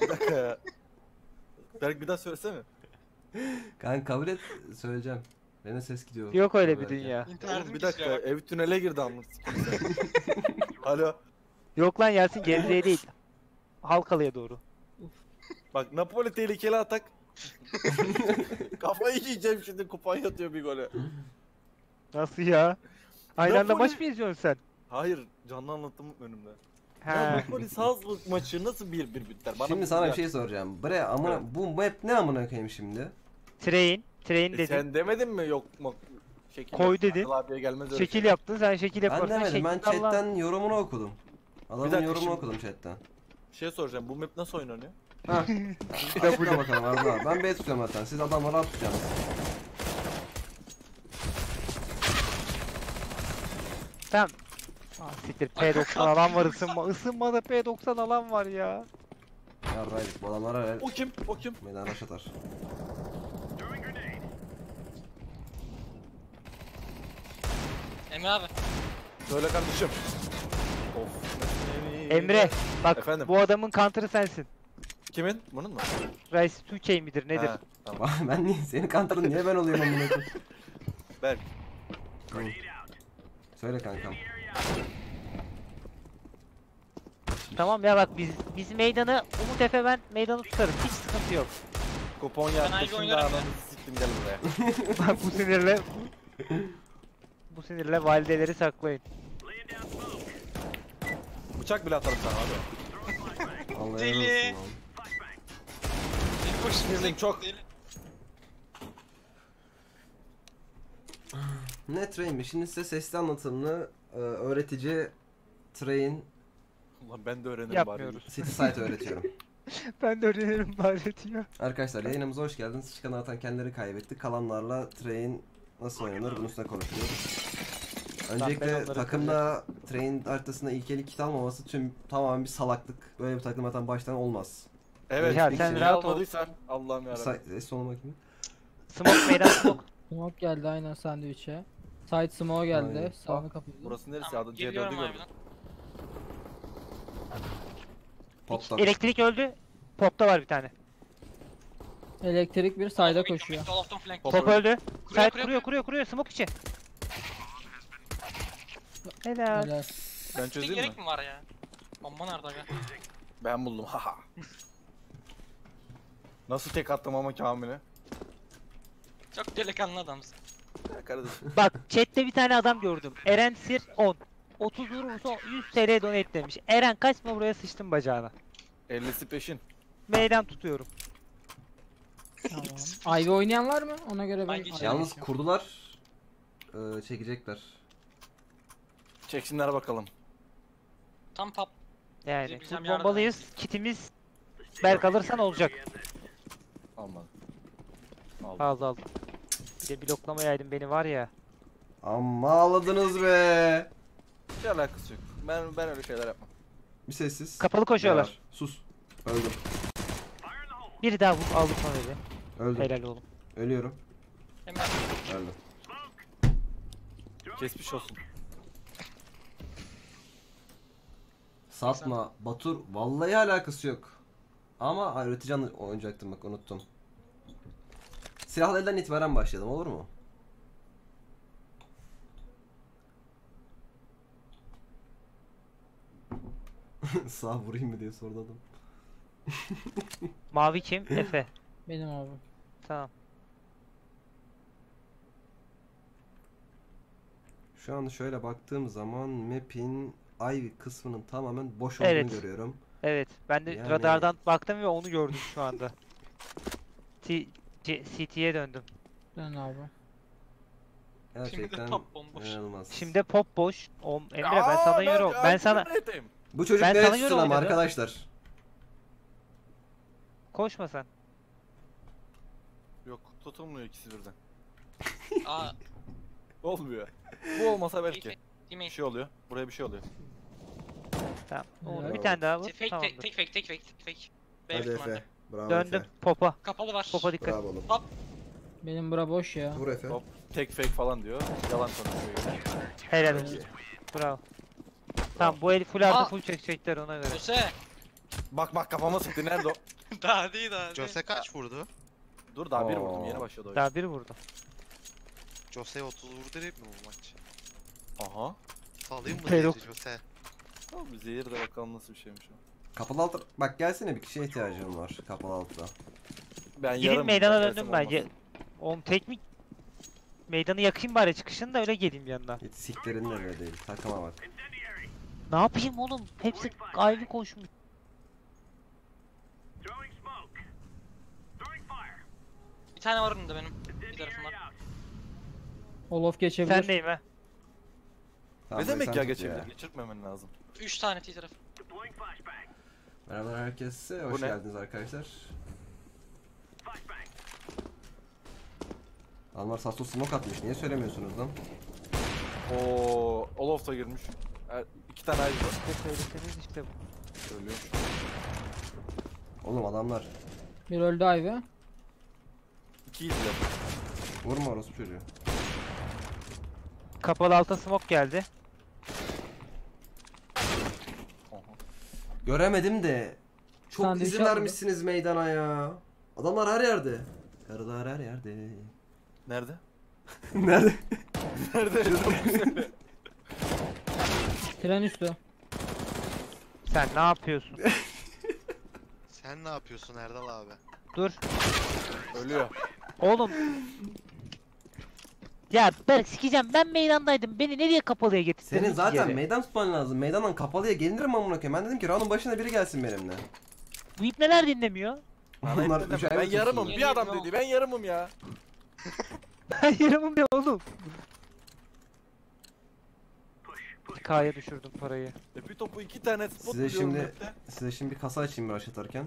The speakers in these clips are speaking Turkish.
bir dakika ya. Berk bir daha söylesene. Kanka kabul et söyleyeceğim. Benim ses gidiyor. Yok öyle bir dünya. İnternetim Oğlum bir dakika kesiliyor bak. ev tünele girdi anlasın. Alo. Yok lan Yasin geriye değil. Halkalıya doğru. Bak Napoli tehlikeli atak. Kafayı yiyeceğim şimdi kupon yatıyor bir gole. Nasıl ya? Aynı anda Napoli- maç mı izliyorsun sen? Hayır canlı anlatım önümde. Ya He. Napoli Salzburg maçı nasıl 1-1 biter? Bana Şimdi sana bir şey soracağım. Bre amına bu map ne amına koyayım şimdi? Train. Train E dedin. sen demedin mi yok mu? Şekil Koy dedin. Erdal abiye gelmez öyle Şekil şey. yaptın sen şekil Ben yaparsan demedim. Ben şekil Allah. chatten yorumunu okudum. Adamın dakika yorumunu şimdi. okudum chatten. Bir şey soracağım bu map nasıl oynanıyor? Ha. Şuna bakalım Arda. Ben B tutuyorum zaten. Siz adamları at tutacaksınız. Tamam. Ah siktir P90 alan var ısınma. Isınmada P90 alan var ya. Ya Raylik bu adamlara el O kim? O kim? meydan aş atar. Emre abi. Söyle kardeşim. Of. Emre bak Efendim? bu adamın counter'ı sensin. Kimin? Bunun mu? Rice 2K midir nedir? Ha, tamam. ben niye senin kantarın niye ben oluyorum amına koyayım? Berk. Söyle kankam. Tamam ya bak biz biz meydanı Umut Efe ben meydanı tutarız hiç sıkıntı yok. Kupon ayrı şimdi ananı siktim gel buraya. Bak bu sinirle bu sinirle valideleri saklayın. Bıçak bile atarım sana abi. Allah Deli. Sinirlim çok. deli. lan. Ne train mi? Şimdi size sesli anlatımlı e, öğretici train Ulan ben de öğrenirim Yapmıyoruz. city site öğretiyorum. ben de öğrenirim bari diyor. Arkadaşlar yayınımıza hoş geldiniz. Çıkan atan kendileri kaybetti. Kalanlarla train nasıl oynanır bunun üstüne konuşuyoruz. ben Öncelikle onları takımda train haritasında ilkeli kit almaması tüm tamamen bir salaklık. Böyle bir takım zaten baştan olmaz. Evet. Ya sen şey rahat ol. almadıysan Allah'ım yarabbim. Sa- son olmak gibi. Smoke meydan smoke. Smoke geldi aynen sandviçe. Side smoke geldi. Aynen. Sağını kapıyordu. Burası neresi? Tamam, Adı C4'ü geliyorum gördüm. Pop'tan. Elektrik öldü. Pop'ta var bir tane. Elektrik bir side'a Dolap'tan koşuyor. Pop öldü. öldü. Kuruyor, Side kuruyor, kuruyor kuruyor kuruyor smoke içi. Helal. Helal. Ben çözeyim gerek mi? mi var ya? Bomba nerede aga? Ben buldum. Haha. Nasıl tek attım ama Kamil'e? Çok delikanlı adamsın. Kardeşim. Bak chatte bir tane adam gördüm. Eren Sir 10. 30 vurursa 100 TL donate demiş. Eren kaçma buraya sıçtım bacağına. 50'si peşin. Meydan tutuyorum. Tamam. Ivy oynayan var mı? Ona göre Ben. Yalnız kurdular. Ee, çekecekler. Çeksinler bakalım. Tam pap. Yani Yapabileceğim full yardım. bombalıyız. Kitimiz Berk alırsan olacak. Almadım. Aldım. Aldı aldı. Bir de bloklamayaydın beni var ya. Amma ağladınız be. Hiç alakası yok. Ben ben öyle şeyler yapmam. Bir sessiz. Kapalı koşuyorlar. Var? Sus. Öldüm. Biri daha vur aldık onu öyle. Öldüm. Helal oğlum. Ölüyorum. Hemen. Öldüm. Kesmiş olsun. Satma. Batur. Vallahi alakası yok. Ama anı- oynayacaktım bak unuttum. Silahlı elden itibaren başladım olur mu? Sağ vurayım mı diye sordu adam. Mavi kim? Efe. benim abi. Tamam. Şu an şöyle baktığım zaman map'in Ivy kısmının tamamen boş olduğunu Evet. görüyorum. Evet. Ben de Yani- radardan baktım ve onu gördüm şu anda. T CT'ye döndüm. Ben abi. Gerçekten top bomboş. inanılmaz. Şimdi pop boş. O, Emre ben sana yürü. Ben sana Bu çocuk Ben nereye sana tutsun ama oynadım. arkadaşlar? koşma sen. Yok tutulmuyor ikisi birden. Aa. Olmuyor. Bu olmasa belki. Bir Teammate. şey oluyor. Buraya bir şey oluyor. Tamam. Umut bir tane daha vur. Fake, tek, Tamamdır. tek fake, tek fake, tek fake. B Hadi ihtimalle. Efe. Bravo Döndüm Efe. popa. Kapalı var. Popa dikkat. Bravo oğlum. Benim bura boş ya. Vur Efe. Hop. Tek fake falan diyor. Yalan konuşuyor yine. Helal olsun. Bravo. Tamam bu eli full artı Aa. full çekecekler ona göre. Buse. Bak bak kafama sıktı nerede o? daha değil daha değil. Jose kaç vurdu? Dur daha bir Oo. vurdum yeni başladı o iş. Daha biri vurdu. Jose 30 vurdu değil mi bu maç? Aha. Salayım mı Peruk. Jose? Abi zehir de bakalım nasıl bir şeymiş o. Kapalı altı. Bak gelsene bir kişiye ihtiyacım var kapalı altıda. Ben Gidin yarım meydana döndüm bence. olmaz. Oğlum teknik meydanı yakayım bari çıkışında öyle geleyim yanına. Git siklerin de öyle değil. Takıma bak. Ne yapayım oğlum? Hepsi ayrı koşmuş. Bir tane var önünde benim. Bir tarafımda. Olof geçebilir. Sen neyim ha? Tamam, Ne demek sen ya tut geçebilir? Geçirtmemen lazım. 3 tane T tarafı. Merhabalar herkese. Hoş ne? geldiniz arkadaşlar. Almar Sasso smoke atmış. Niye söylemiyorsunuz lan? Oo, Olof da girmiş. Er, iki tane ayrı var. İşte söyleseniz işte bu. Söylüyor. Oğlum adamlar. Bir öldü Ivy. İki izliyor. Vurma orospu çocuğu. Kapalı alta smoke geldi. Göremedim de. Çok Sandviç izin atmadı. vermişsiniz meydana ya. Adamlar her yerde. Karılar her yerde. Nerede? Nerede? Nerede? Tren üstü. Sen ne yapıyorsun? Sen ne yapıyorsun Erdal abi? Dur. Ölüyor. Oğlum. Ya Berk sikeceğim ben meydandaydım. Beni nereye kapalıya getirdin? Senin zaten kere? meydan tutman lazım. Meydandan kapalıya gelinirim amına koyayım. Ben dedim ki round'un başına biri gelsin benimle. Bu ip neler dinlemiyor? Bana üç ayrı ben yarımım. Bir adam dedi. Ben yarımım ya. Ben yarımım ne oğlum? K'ya düşürdüm parayı. E bir topu iki tane spot Size şimdi-. Size şimdi bir kasa açayım bir rush atarken.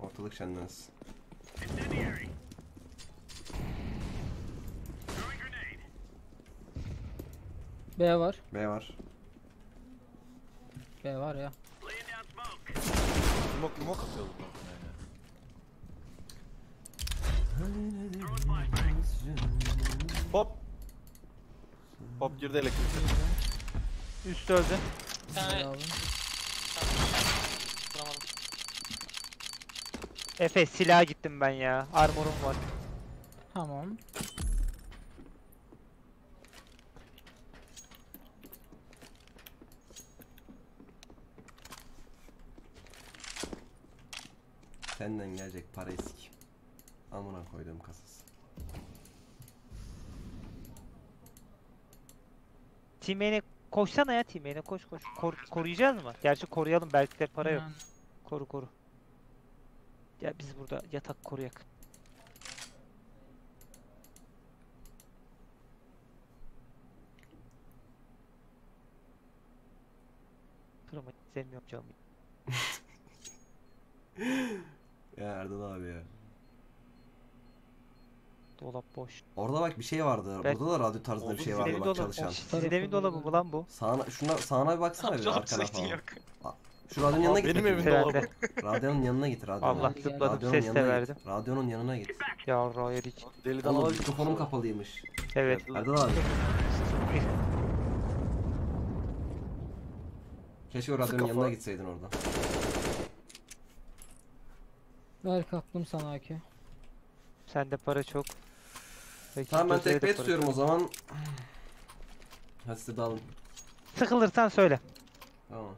Ortalık şenlensin. B var. B var. B var ya. Smoke atıyoruz bak yani. Hop. Hop girdi elektrik. Üst öldü. Bir tane Bravo. vuramadım. Efe silaha gittim ben ya. Armorum var. Tamam. Senden gelecek parayı sik. Amına koyduğum kasası. Teammate'e koşsana ya teammate'e koş koş. Kor- koruyacağız mı? Gerçi koruyalım belki de para yok. Yani Koru koru. Ya biz burada yatak koruyak. Kırma sevmiyorum canım. Ya Erdal abi ya. Dolap boş. Orada bak bir şey vardı. Ben- Burada da radyo tarzında bir şey sizin vardı Evin bak dolabı. çalışan. Sizin evin dolabı mı lan bu? Sağına, şuna, sağına bir baksana bir Dolap arkana falan. yok. Şu radyonun yanına git. benim bakayım. evim dolabı. Radyonun yanına git radyonun. Allah zıpladım Radyonun ses de yanına verdim. git. Radyonun yanına git. Ya Roy yedik. Deli Oğlum mikrofonum kapalıymış. Evet. Erdal abi. Keşke o radyonun kafa. yanına gitseydin orada. Ver kaptım sana Aki. Sende para çok. Belki Tamam ben Dozer'e de tek bet para tutuyorum o zaman. Hadi size dağılın. çok. Sıkılırsan söyle. Tamam.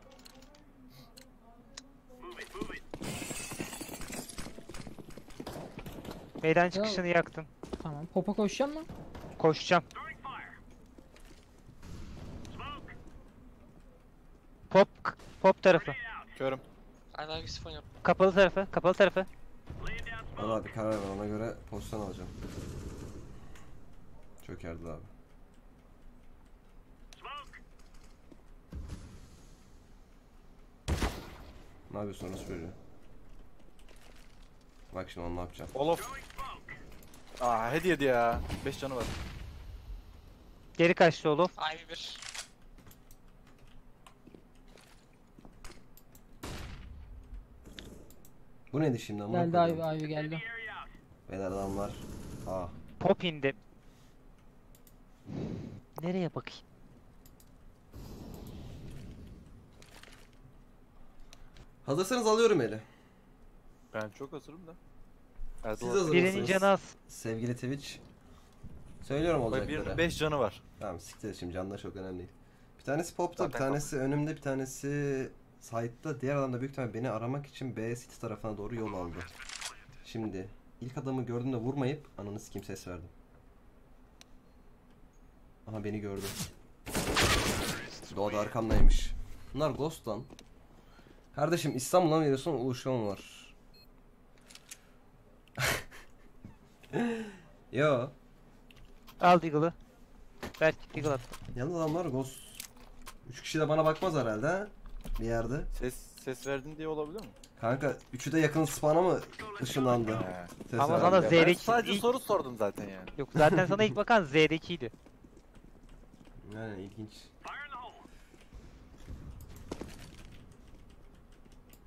Meydan çıkışını yaktım. Tamam. Popa koşacağım mı? Koşacağım. Pop pop tarafı. Körüm. Hala bir sifon yok. Kapalı tarafı. Kapalı tarafı. Hadi abi karar ver ona göre pozisyon alacağım. Çökerdi abi. Ne yapıyorsun orası çocuğu? Bak şimdi onu ne yapacağım. Olof. Aa hediye ya. 5 canı var. Geri kaçtı Olof. Ivy 1. Bu neydi şimdi amına Geldi? Ivy Ivy geldi. Beyler adamlar. Aa. Pop indi. Nereye bakayım? Hazırsanız alıyorum eli. Ben çok hazırım da. Siz hazır Birinin mısınız? canı az. Sevgili Twitch. Söylüyorum Bak olacakları. birinin 5 canı var. Tamam siktir şimdi canlar çok önemli değil. Bir tanesi popta, bir Zaten tanesi önümde, bir tanesi side'da. Diğer adam da büyük ihtimalle beni aramak için B city tarafına doğru yol aldı. Şimdi ilk adamı gördüğümde vurmayıp ananı sikim ses verdim. Aha beni gördü. Doğada arkamdaymış. Bunlar ghost lan. Kardeşim İstanbul'a mı geliyorsun? Mı var? Yo. Al Deagle'ı. Berk Deagle at. Yalnız adamlar ghost. Üç kişi de bana bakmaz herhalde ha? Bir yerde. Ses ses verdin diye olabilir mi? Kanka üçü de yakın spana mı ışınlandı? He. Ses Ama sana Ya ben Z'deki sadece ilk- soru sordum zaten yani. Yok zaten sana ilk bakan Z'dekiydi. Yani ilginç.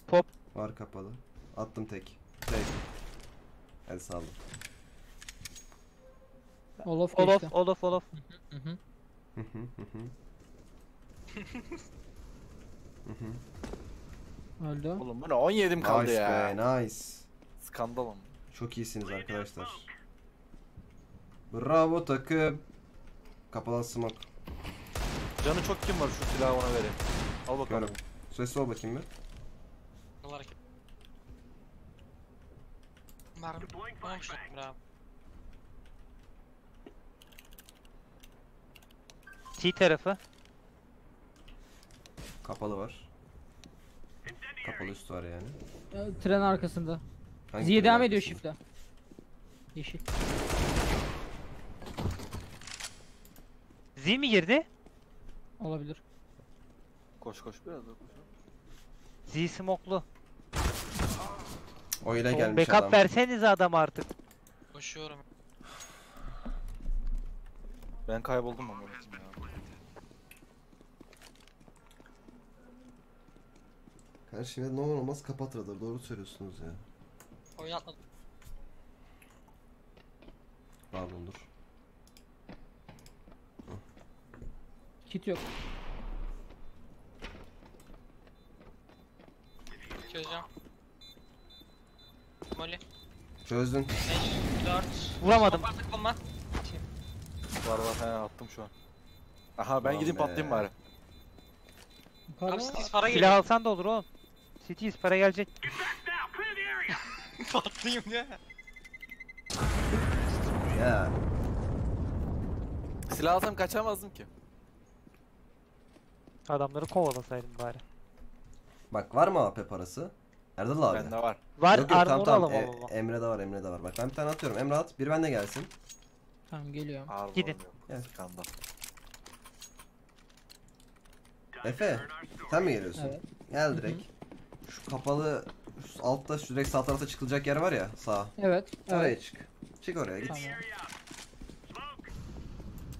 Pop. Var kapalı. Attım tek. Tek. El saldım. Olof geçti. Olof, Olof, Olof. Hı hı. Hı hı hı hı. Hı hı. Öldü. Oğlum bu ne 17'm kaldı Nice ya. be nice. Skandal ama. Çok iyisiniz arkadaşlar. Bravo takım. Kapalı smoke. Canı çok kim var şu silahı ona vereyim. Al bakalım. Görüm. Sesli ol bakayım bir. Yol hareket. Mermi. Olmuş bravo. T tarafı. Kapalı var. Kapalı üstü var yani. Ee, Tren arkasında. Hangi Ziye tren devam ediyor shift'e. Yeşil. Z mi girdi? Olabilir. Koş koş biraz da koş. Z smoklu. O ile Oğlum gelmiş backup adam. versenize adam artık. Koşuyorum. Ben kayboldum ama ya. Kardeşim ya normal olmaz kapat radar. Doğru söylüyorsunuz ya. Oyun atladım. Pardon dur. Kit yok. Çözeceğim. Molly. Çözdün. 5, 4. Vuramadım. Var takılma. Var var he attım şu an. Aha ben Ulan gideyim be. patlayayım bari. Yukarıda. Abi siz para Silah geliyor. alsan da olur oğlum. Cities para gelecek. Patlayayım ya. Ya. Silah alsam kaçamazdım ki. Adamları kovalasaydım bari. Bak var mı AP parası? Erdal abi. Bende var. Var Yok yok tamam armor tamam. alamam E, ama. Emre'de var Emre'de var. Bak ben bir tane atıyorum. Emre at. Bir bende gelsin. Tamam geliyorum. Armorum Gidin. yok. Gel. Skandal. Efe. Sen mi geliyorsun? Evet. Gel direkt. Şu kapalı şu altta şu direkt sağ tarafta çıkılacak yer var ya sağ. Evet. Oraya Evet. çık. Çık oraya git. Tamam.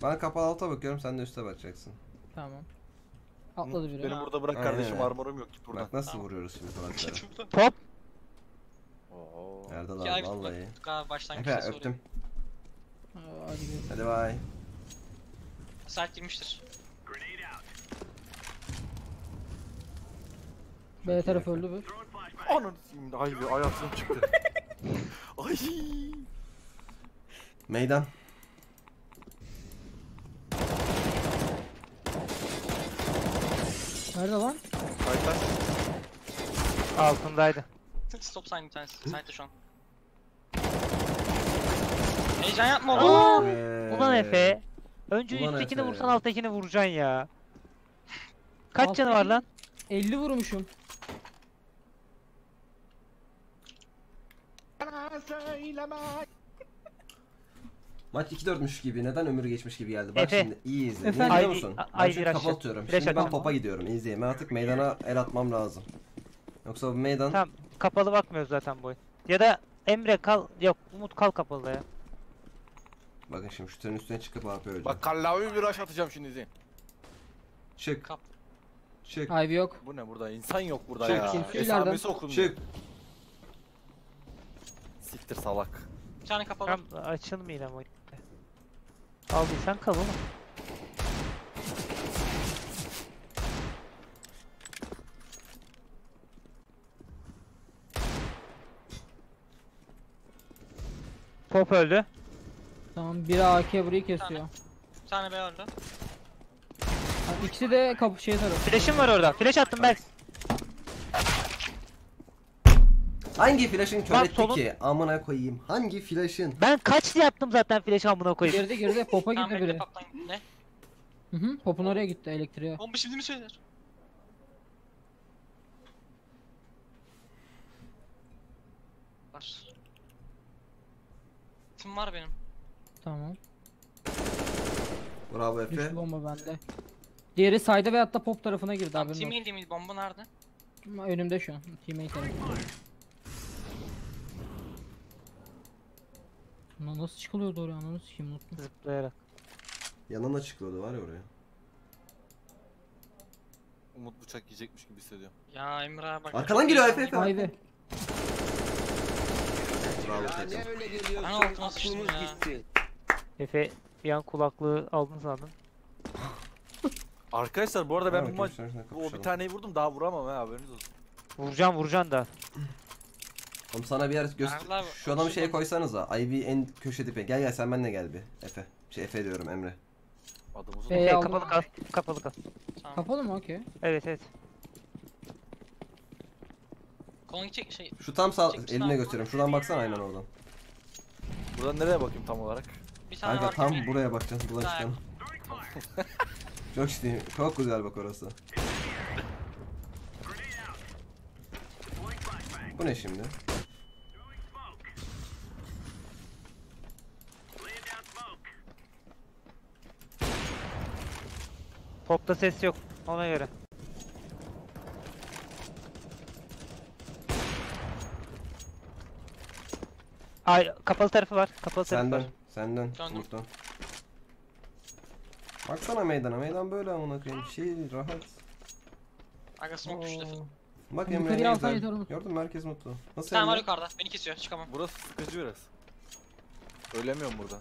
Ben kapalı alta bakıyorum sen de üste bakacaksın. Tamam. Atladı biri. Beni burada bırak Aynen kardeşim armorum yok git buradan. Bak nasıl Tamam. vuruyoruz şimdi kulaklara. Pop. Erdal Ya abi vallahi. Galiba başlangıçta Efe öptüm. Aa, Hadi. Hadi bay. Sert girmiştir. B tarafı öldü bir. Ananı s**eyim ay bir hayatım çıktı. ay. Meydan. Nerede lan? Kayıtlar. Altındaydı. Stop sign bir tanesi. Sign'de şu an. Heyecan yapma oğlum. Ulan Efe. Önce Ulan üsttekini Efe. vursan alttakini vuracaksın ya. Kaç canı var lan? 50 vurmuşum. Maç 2-4'müş gibi. Neden ömür geçmiş gibi geldi? Bak Efe. şimdi iyi izle. Niye Efendim? biliyor musun? a- Ben kafa atıyorum. Flash Şimdi ben topa gidiyorum. İzleyin. Ben artık meydana el atmam lazım. Yoksa bu meydan... Tamam kapalı bakmıyoruz zaten bu oyun. Ya da Emre kal yok Umut kal kapalı ya. Bakın şimdi şu trenin üstüne çıkıp AP öleceğim. Bak kallavi bir rush atacağım şimdi izleyin. Çık. Kap. Çık. Ivy yok. Bu ne burada? İnsan yok burada Çık, ya. çık. Esamesi okunmuyor. Çık. Siktir salak. Bir tane kafa var. Tam açılmayın ama. Aldıysan kal oğlum. Pop öldü. Tamam biri AK burayı kesiyor. Bir tane B öldü. İkisi de kapı şey tarafı. Flash'im var orada. Flash attım Berk. Hangi flash'ın kör Bak etti solun- ki? Amına koyayım. Hangi flash'ın? Ben kaç diye attım zaten flash amına koyayım. Girdi girdi popa gitti bekle biri. ne? Hı hı popun oraya gitti elektriğe. Bomba şimdi mi söyler? Var. Tim var benim. Tamam. Bravo Efe. Düştü bomba bende. Diğeri side'a veyahut da pop tarafına girdi Tamam, haberin Tim'e olsun. indi mi? Bomba nerede? Ama Önümde şu an. Teammate tarafı. Lan nasıl çıkılıyordu oraya ananı sikeyim unuttum. Zıplayarak. Yanına çıkıyordu var ya oraya. Umut bıçak yiyecekmiş gibi hissediyorum. Ya Emre abi bak. Arkadan geliyor. Efe, Efe. Haydi. Bravo öyle geliyorsun? Ben altıma sıçtım Aklımız ya. gitti. Efe bir an kulaklığı aldın sandım. Arkadaşlar bu arada ben bu maç o bir tane. taneyi vurdum daha vuramam ha haberiniz olsun. Vuracağım vuracaksın da. Oğlum sana bir yer göster. Şu adamı şeye Şuradan. koysanıza. Ivy en köşe dipe. Gel gel sen benimle gel bir. Efe. Şey Efe diyorum Emre. Adım uzun. B'yi Efe aldım. kapalı kal. Kapalı kal. Tamam. Kapalı mı okey. Evet evet. Çek şey. Şu tam sağ Çekmiş eline gösteriyorum. Şuradan baksana aynen oradan. Buradan nereye bakayım tam olarak? Bir tane Kanka var. tam buraya bakacağız. Daha Bulaşıktan. Çok ciddiyim. Çok güzel bak orası. Bu ne şimdi? Popta ses yok. Ona göre. Ay kapalı tarafı var. Kapalı tarafı Senden. var. Senden. Döndüm. Umut'tan. Baksana meydana. Meydan böyle amına koyayım. Şey rahat. Aga smoke düştü. Bak Yukarıya Emre ne alsan güzel. yeter Umut. Gördün mü herkes mutlu. Nasıl tane var Emre? yukarıda. Beni kesiyor. Çıkamam. Burası sıkıcı biraz. Ölemiyorum burada.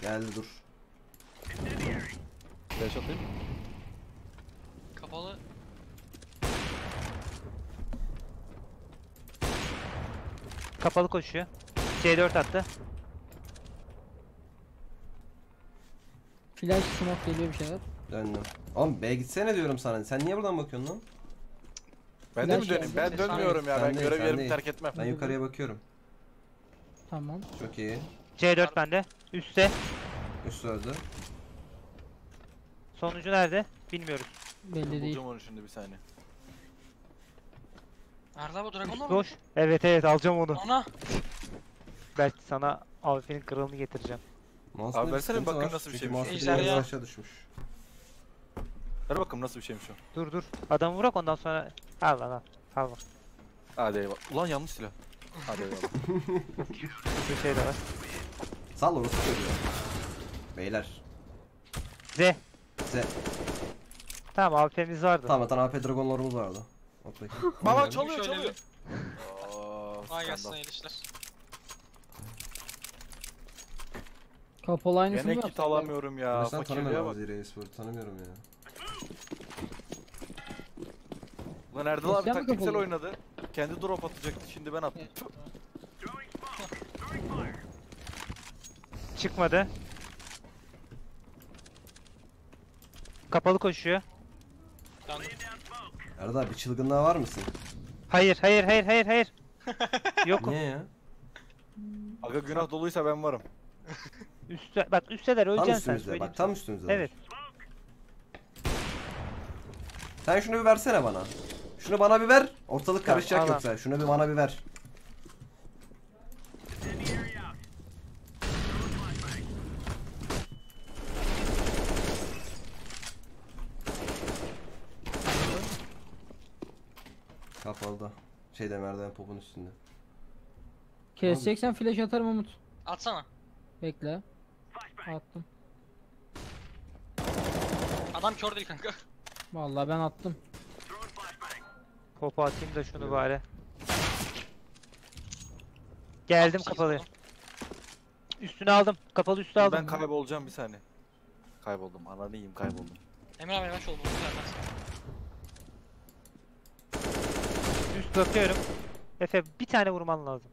Geldi dur. Flash atayım. Kapalı. Kapalı koşuyor. C4 attı. Flash smoke geliyor bir şeyler. Döndüm. Oğlum B gitsene diyorum sana. Sen niye buradan bakıyorsun lan? Ben de mi Flash döneyim? Ben geldi. dönmüyorum ya. Sen Ben değil, görev sen yerimi değil. terk etmem. Ben yukarıya bakıyorum. Tamam. Çok iyi. C4 bende. Üste. Üstü öldü. Sonucu nerede? Bilmiyoruz. Belli değil. Bulacağım onu şimdi bir saniye. Nerede bu dragon mu? Boş. Evet evet alacağım onu. Ona. Belki sana Alfa'nın kralını getireceğim. Mouse'da Abi bir versene bir sıkıntı bakayım var. nasıl bir Çünkü şeymiş. mouse'da Ejder biraz ya. aşağı düşmüş. Ver bakalım nasıl bir şeymiş o. Dur dur. Adamı vurak ondan sonra al al al. Al bak. Hadi eyvallah. Ulan yanlış silah. Hadi eyvallah. Bir şey de var. Sal orası görüyor. Beyler. Z. Size Tamam Alfa'miz vardı. tamam zaten AP Dragon'larımız vardı. Bakayım. Baba çalıyor Şöyle çalıyor. Ay hayırlı işler. Kapalı aynısını Gene kit alamıyorum ya. Ben sen Fakirliğe tanımıyorum bak. Espor tanımıyorum ya. Ulan Erdal abi mi taktiksel kapalı? oynadı. Kendi drop atacaktı şimdi ben attım. Çıkmadı. Kapalı koşuyor. Döndüm. Arada bir çılgınlığa var mısın? Hayır hayır hayır hayır hayır. Yokum. Niye ya? Aga günah doluysa ben varım. Üste, bak üsteler Tam öleceksin sen. üstümüzde söyleyeyim bak tam üstümüzde. Evet. Sen şunu bir versene bana. Şunu bana bir ver. Ortalık karışacak yoksa. Şunu bir bana bir ver. Kapalıda. Şeyde merdiven popun üstünde. Keseceksen flash atarım Umut. Atsana. Bekle. Attım. Adam kör değil kanka. Vallahi ben attım. Popu atayım da şunu bari. Geldim 68 kapalı. vurdum. Üstünü aldım. Kapalı üstü aldım. Ben kaybolacağım bir saniye. Kayboldum. Ananı yiyeyim kayboldum. Emre abi yavaş ol. bunu bakıyorum. Efe bir tane vurman lazım.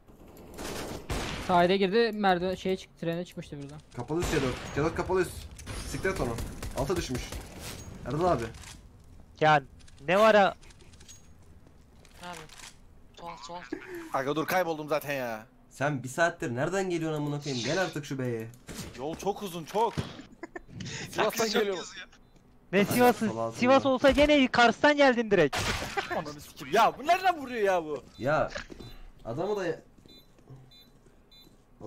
Sahile girdi merdiven şeye çıktı trene çıkmıştı birden. Kapalı üst C4. C4 kapalı üst. Siklet onu. Alta düşmüş. Erdal abi. Ya ne var ha? Ne yapayım? Tuhaf tuhaf. Aga dur kayboldum zaten ya. Sen bir saattir nereden geliyorsun amına koyayım? Gel artık şu beye. Yol çok uzun çok. Sivas'tan geliyorum. Ne Sol Sivas'ı? Sivas olsa gene Kars'tan geldin direkt. Ananı sikeyim. Ya bu nereden vuruyor ya bu? Ya adamı da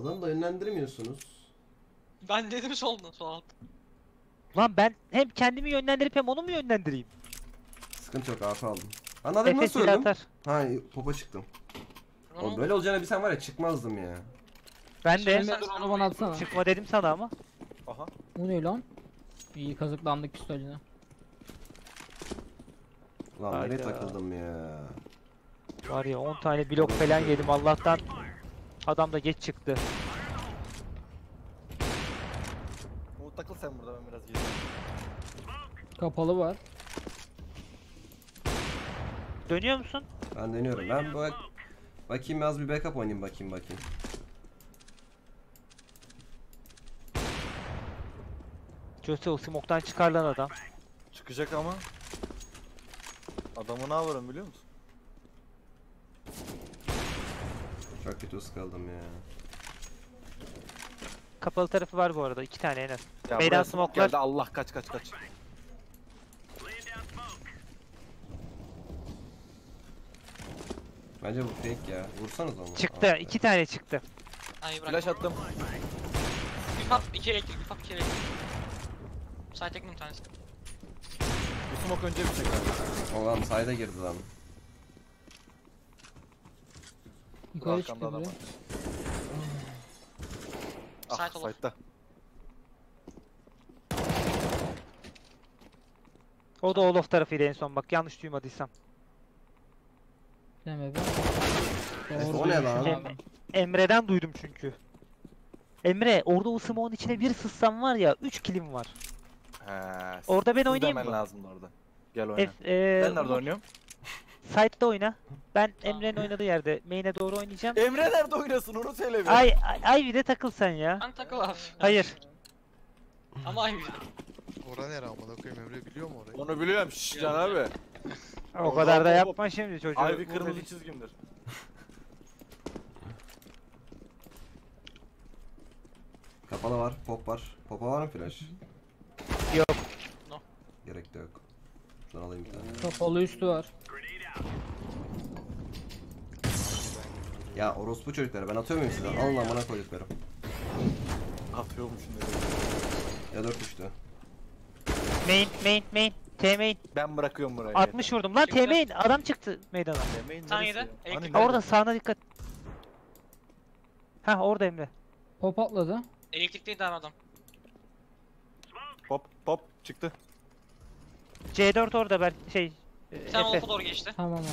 adamı da yönlendirmiyorsunuz. Ben dedim soldan sol alt. Lan ben hem kendimi yönlendirip hem onu mu yönlendireyim? Sıkıntı yok AP aldım. Anladın Efe nasıl silah öldüm? atar. Ha popa çıktım. Oğlum böyle olacağını bilsem var ya çıkmazdım ya. Ben de sen- Dur onu bana atsana. çıkma dedim sana ama. Aha. Bu ne lan? İyi kazıklandık pistoline. Lan nereye takıldım ya. Var ya 10 tane blok falan yedim Allah'tan. Adam da geç çıktı. Umut takıl sen burada ben biraz gezeyim. Kapalı var. Dönüyor musun? Ben deniyorum. Ben bak bakayım biraz bir backup oynayayım bakayım bakayım. Jose o smoke'tan çıkarılan adam. Çıkacak ama. Adamı ne yaparım biliyor musun? Çok kötü ıskaladım ya. Kapalı tarafı var bu arada iki tane en az. Ya Meydan buraya smoke'lar. Geldi Allah kaç kaç kaç. Bence bu fake ya. Vursanız onu. Çıktı be. iki tane çıktı. Ay bırak. Flash attım. Bir pop, iki elektrik, bir pop, iki elektrik. Teknin bir tanesi. Smoke önce bir çek abi. O lan sayda girdi lan. Yukarı Arkamda çıktı adam biri. var. Ah Site olur. site'da. O da Olof tarafıydı en son bak yanlış duymadıysam. Deme be. Doğru o ne diyorsun lan? abi. Emre'den duydum çünkü. Emre orada o smoke'un içine bir sıssam var ya 3 kilim var. He. Orada ben oynayayım mı? lazım orada. Gel oyna. F, e, ben nerede oynuyorum? Side'da oyna. Ben. Emre'nin oynadığı yerde main'e doğru oynayacağım. Emre nerede oynasın onu söyle bir. Ay ay Ivy'de takıl sen ya. Ben takıl abi. Hayır. Ama ay Ora nere amına koyayım Emre biliyor mu orayı? Onu biliyorum şşş Can abi. O kadar da yapma şimdi çocuğu. Bu kırmızı çizgimdir. Kapalı var, pop var. Pop'a var mı flash? Gerek de yok. Şuradan alayım bir tane. Kapalı üstü var. Ya orospu çocukları ben atıyor muyum size? Alın lan bana koyduklarım. Atıyormuşum dedi. Ya 4 düştü. Main main main. T main. Ben bırakıyorum burayı. 60 vurdum lan Çıktı. T main. Adam çıktı meydana. Yemeğin Sen neresi ya? Hani Ha, nerede? orada sağına dikkat. Ha orada Emre. Pop atladı. Elektrikteydi abi adam. Pop pop çıktı. C4 orada ben şey. Bir tane Efe. Wolf'a doğru geçti. Tamam abi.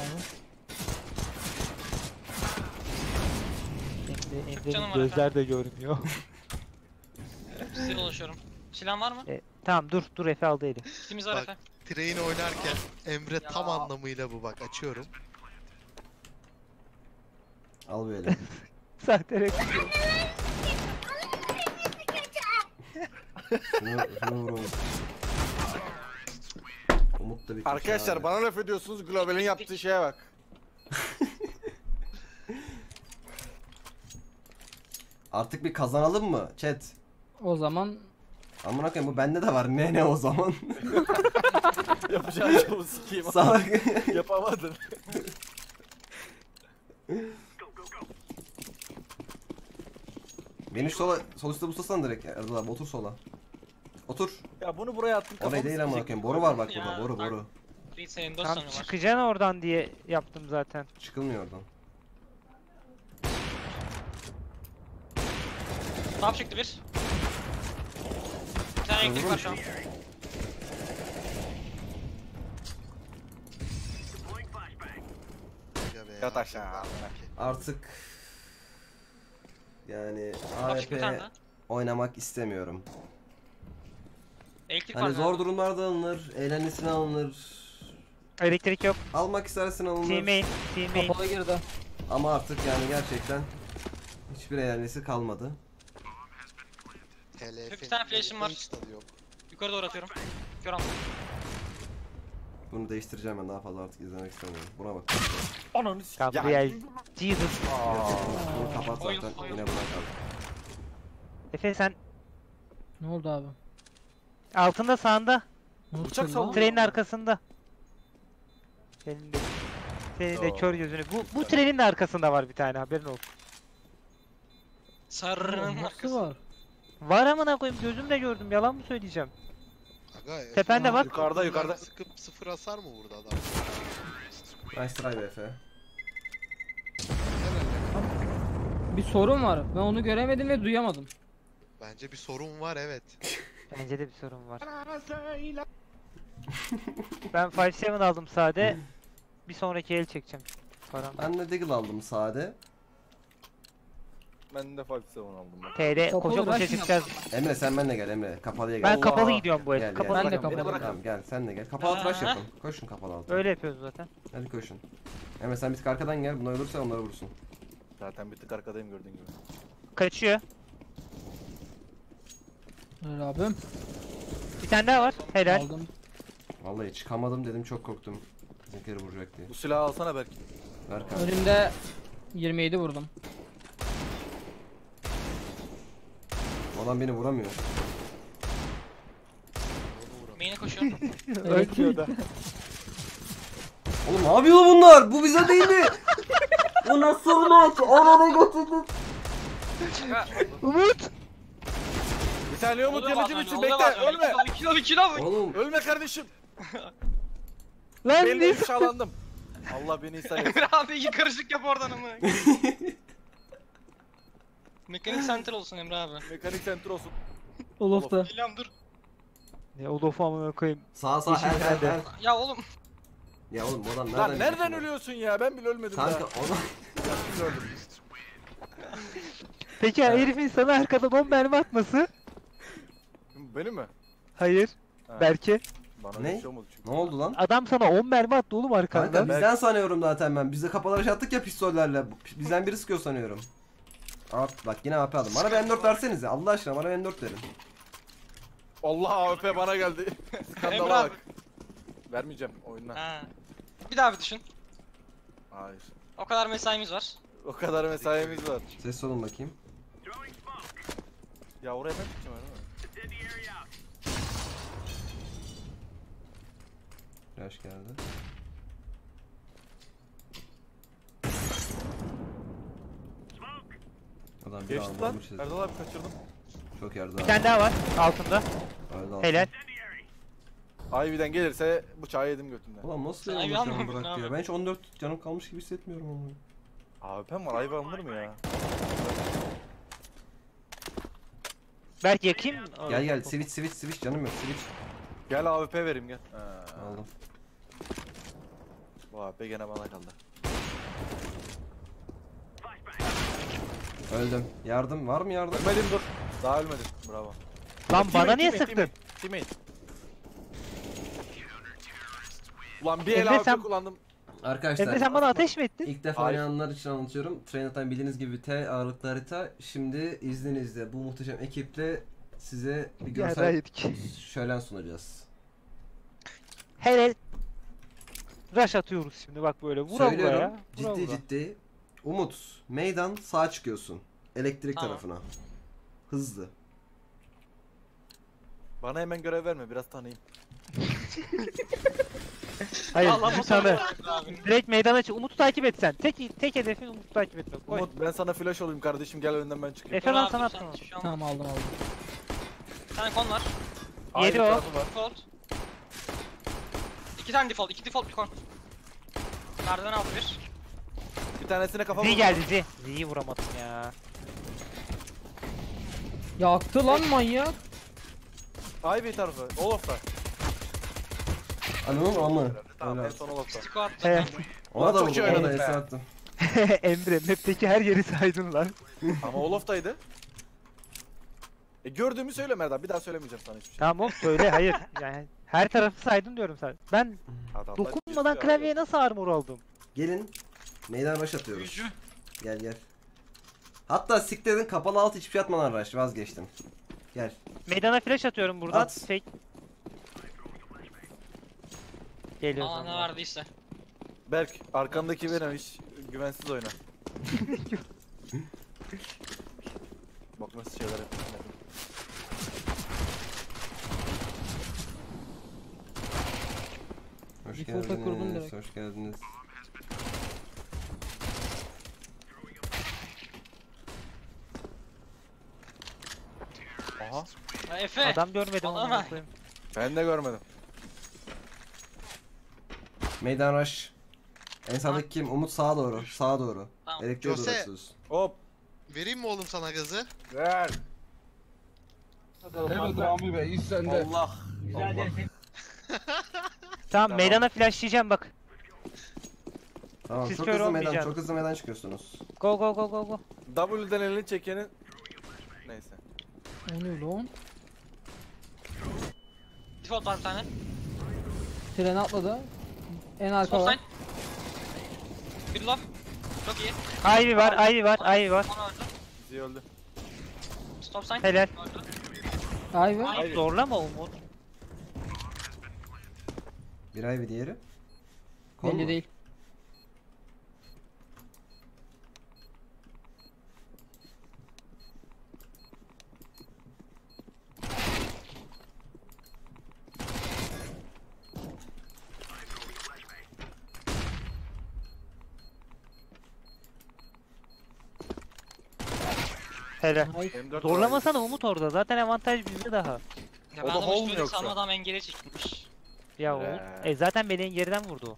Emre, canım Emre'nin var gözler de görmüyor. Size dolaşıyorum. Silahın var mı? E, tamam dur dur Efe aldı eli. Kitimiz var Bak. Efe. Train oynarken Emre tam anlamıyla bu bak açıyorum. Al böyle. Sahte reklam. Şunu, şunu vur Umut. Da bir Arkadaşlar bana laf ediyorsunuz Global'in yaptığı şeye bak. Artık bir kazanalım mı chat? O zaman Amına koyayım bu bende de var. Ne ne o zaman? Yapacağım şovu sikeyim. Salak. Yapamadın. Beni sola, sol üstte buslasana direkt Erdal abi otur sola. Otur. Ya bunu buraya attım Oraya kafamı değil amına sikecek. koyayım. Boru var bak Ya, burada. Boru boru. Dost Tam sanıyorlar. çıkacaksın oradan diye yaptım zaten. Çıkılmıyor oradan. Top çıktı bir. Bir tane elektrik var şu an. Ya be Yat ya. aşağı. Artık yani Top çıktı bir tane AWP daha. oynamak istemiyorum. Elektrik var. Hani zor nerede? durumlarda alınır, eğlencesine alınır. Elektrik yok. Almak istersin T alınır. main. T main. kapalı girdi. Ama artık yani gerçekten hiç hiçbir eğlencesi kalmadı. TLF. Bir tane flash'im var. Hiç tadı yok. Yukarı doğru atıyorum. Kör aldım. Bunu değiştireceğim ben daha fazla artık izlemek istemiyorum. Buna bak. Ananı. Gabriel. Jesus. Bunu kapat zaten yine buna kaldı. Efe sen Ne oldu abi? Altında sağında. Bıçak savun- Trenin arkasında. Senin de, senin de kör gözünü. Bu, bu trenin de arkasında var bir tane haberin olsun. Sarının Oğlum, Nasıl arkası. var? Var amına koyayım gözümle gördüm yalan mı söyleyeceğim. Aga, Efe Tepende abi bak. Yukarıda, yukarıda. Sıkıp sıfır hasar mı vurdu adam? Nice try be Efe. Herhalde. Bir sorun var. Ben onu göremedim ve duyamadım. Bence bir sorun var evet. Bence de bir sorun var. ben 5-7 aldım sade. Bir sonraki el çekeceğim. Param. Ben de Deagle aldım sade. Ben de 5-7 aldım. bak. TR Kapalı koşa çıkacağız. Emre sen benimle gel Emre. Kapalıya gel. Ben Allah. kapalı gidiyorum bu Gel, el. gel. Kapalı Ben de kapalı. Tamam gel sen de gel. Kapalı tıraş Aha. yapın. Koşun kapalı altı. Öyle yapıyoruz zaten. Hadi koşun. Emre sen bir tık arkadan gel. Bunlar ölürse onları vursun. Zaten bir tık arkadayım gördüğün gibi. Kaçıyor. Helal abim. Bir tane daha var. Helal. Aldım. Vallahi çıkamadım dedim çok korktum. Bizimkileri vuracak diye. Bu silahı alsana belki. Ver kanka. Önümde 27 vurdum. O Adam beni vuramıyor. Main'e koşuyorum. Ölmüyor da. Oğlum ne yapıyor bunlar? Bu bize değildi. Bu nasıl maç? Ananı götürdüm. Umut. Oluyor yanıcım bazen, için bekle ölme. İki kilo bir kilo bir Oğlum Ölme kardeşim. Lan ne? ifşalandım. Allah beni ısrar etsin. Emre abi iki karışık yap oradan ama. Mekanik center olsun Emre abi. Mekanik center olsun. Olof'ta. Geliyorum dur. Ne Olof'u amına koyayım. sağ sağ perde. el. Ya oğlum. Ya oğlum bu adam nereden Lan nereden ölüyorsun ya? Ben bile ölmedim Kanka daha. onu Şimdi öldüm. Peki herifin sana arkadan 10 mermi atması? Benim mi? Hayır. Ha, Berke. Bana Ne? bir şey olmadı çünkü. ne oldu lan? Adam sana 10 mermi attı oğlum Kanka arkandan. bizden sanıyorum zaten ben. Biz de kapalı attık ya pistollerle. Bizden biri sıkıyor sanıyorum. Ap, bak yine AP aldım. Bana bir M4 versenize. Allah aşkına bana bir M4 verin. Allah AWP bana geldi. Skandala bak. Vermeyeceğim oyundan. Ha. Bir daha bir düşün. Hayır. O kadar mesaimiz var. O kadar mesaimiz var. Ses olun bakayım. Ya oraya ben çıkacağım Flash geldi. Adam bir Geçti lan. almamış. Erdal abi kaçırdım. Çok yerde Bir tane daha var altında. Helal. Ivy'den gelirse bıçağı yedim götümden. Ulan nasıl Sen ya Ivy Allah canım almamışsın şey bıraktı ya. abi. Ben hiç 14 canım kalmış gibi hissetmiyorum onu. AWP'm var Ivy alınır mı ya? Berk yakayım. Gel gel switch switch switch canım yok switch. Gel AWP vereyim gel. Ha, Aldım. AWP gene bana kaldı. Öldüm. Yardım var mı yardım? Ölmedim dur. Daha ölmedim. Bravo. Lan bana Teammate, niye teammate, sıktın? Teammate. teammate. Ulan bir el Emre AWP sen- kullandım. Arkadaşlar Emre sen bana ateş mi ettin? ilk defa Hayır. oynayanlar için anlatıyorum. Trainat'tan bildiğiniz gibi T ağırlıklı harita. Şimdi izninizle bu muhteşem ekiple size bir görsel yedik. şölen sunacağız. Helal. Rush atıyoruz şimdi bak böyle. Vura vura Söylüyorum ya. Vura ciddi vura. ciddi. Umut meydan sağa çıkıyorsun. Elektrik Tamam. tarafına. Hızlı. Bana hemen görev verme biraz tanıyayım. Hayır Allah bir tane. motoru abi. Direkt meydana çık. Umut'u takip et sen. Tek tek hedefin Umut'u takip etmek. Koy. Umut ben sana flash olayım kardeşim gel önden ben çıkayım. Efe lan sana attım. şey. Tamam aldım aldım. Bir tane kon var. Yedi o. Default. İki tane default, iki default bir kon. Merdiven altı bir. Bir tanesine kafa Z vurdum. geldi Z. Z'yi vuramadım ya. Yaktı lan manyak. Ivy tarafı. Olaf'ta. Anladın mı onu? Tamam en son Olaf'ta. Stiko attı. Evet. Ona da Çok vurdum. iyi Ona da be. attım. Emre map'teki her yeri saydın lan. Ama Olaf'taydı. E gördüğümü söyleme Erdal. Bir daha söylemeyeceğim sana hiçbir şey. Tamam oğlum söyle hayır. Yani her tarafı saydın diyorum sen. Ben Adamlar dokunmadan ciddi klavyeye nasıl armor aldım? Gelin. Meydan baş atıyoruz. Büyücü. Gel gel. Hatta siktirdin kapalı alt hiçbir şey atmadan rush vazgeçtim. Gel. Meydana flash atıyorum buradan. At. Fake. Geliyor Aa ne sonra. vardıysa. Berk arkandaki benim hiç güvensiz oyna. Bak nasıl şeyler yapıyorsun. Hoş Default'a kurdum geldiniz. direkt. Hoş geldiniz. Aha. Ha, Efe. Adam görmedim koyayım. Ben de görmedim. Meydan rush. En sağdaki kim? Umut sağa doğru. Sağa doğru. Tamam. Elektriğe doğru Jose. açıyoruz. Hop. Vereyim mi oğlum sana gazı? Ver. Evet Rami Bey iş sende. Allah. Tamam, meydana flashlayacağım bak. Tamam Siz çok kör hızlı meydan, çok hızlı meydan çıkıyorsunuz. Go go go go go. W'den elini çekenin. Neyse. O ne lan? Default var bir tane. Tren atladı. En arka Stop var. sign. Bir love. Çok iyi. Ivy var, Ivy var, Ivy var. Onu öldü. Bizi öldü. Stop sign. Helal. Öldü. Ay. Ivy. Zorlama Umut. Bir diğeri. Kol mu? Belli değil. Helal. Ay. M4 Zorlamasana Umut orada. Zaten avantaj bizde daha. Ya O ben da adamı hiç mu yoksa? sanmadan engele çekmiş. Ya. Umut. E zaten beni geriden vurdu o.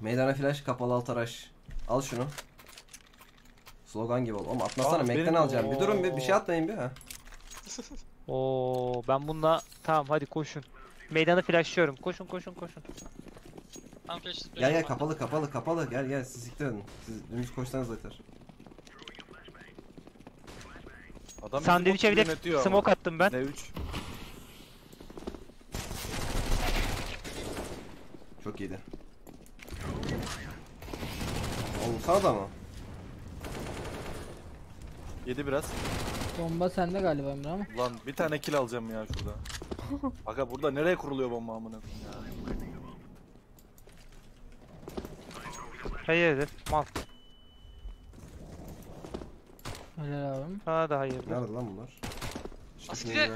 Meydana flash kapalı alt araç. Al şunu. Slogan gibi ol. Oğlum atmasana Aa, Mac'ten benim- alacağım. Bir durun bir, bir şey Oo. atmayın bir ha. Oo ben bununla tamam hadi koşun. Meydanı flashlıyorum. Koşun koşun koşun. Tam flash Gel gel kapalı kapalı kapalı gel gel siz siktir edin. Siz dümdüz koşsanız yeter. Adam bizi Sandviç bot gibi evde yönetiyor ama. smoke attım ben. Ne 3? Çok iyiydi. Oğlum sana da mı? Yedi biraz. Bomba sende galiba Emre ama. Lan bir tane kill alacağım ya şurada. Aga burada nereye kuruluyor bomba amına koyayım ya. Hayırdır? Mal. Helal abim. Sana da hayırdır. Nerede lan bunlar? Hiç düşünmüyorum.